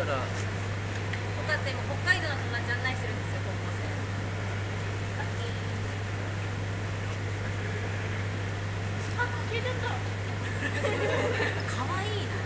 から。僕だって今北海道の友達案内してるんですよ高校生あ消えちゃった。可愛いな。